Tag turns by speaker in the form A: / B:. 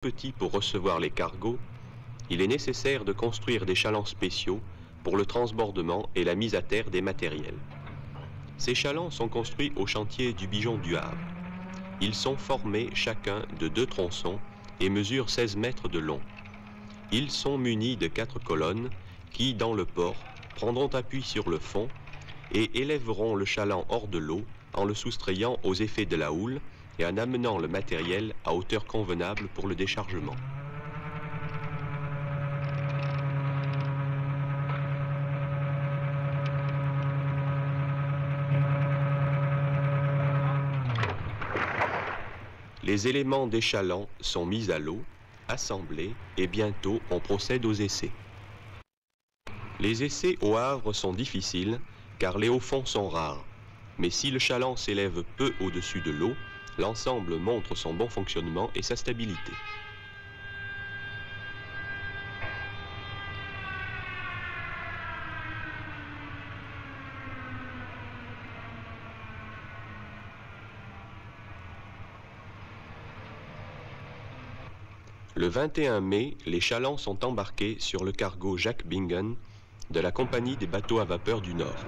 A: petit pour recevoir les cargos, il est nécessaire de construire des chalands spéciaux pour le transbordement et la mise à terre des matériels. Ces chalands sont construits au chantier du Bijon du Havre. Ils sont formés chacun de deux tronçons et mesurent 16 mètres de long. Ils sont munis de quatre colonnes qui, dans le port, prendront appui sur le fond et élèveront le chaland hors de l'eau en le soustrayant aux effets de la houle et en amenant le matériel à hauteur convenable pour le déchargement. Les éléments des chalands sont mis à l'eau, assemblés et bientôt on procède aux essais. Les essais au Havre sont difficiles car les hauts fonds sont rares. Mais si le chaland s'élève peu au-dessus de l'eau, l'ensemble montre son bon fonctionnement et sa stabilité. Le 21 mai, les chalands sont embarqués sur le cargo Jacques Bingen de la Compagnie des bateaux à vapeur du Nord.